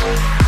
Bye.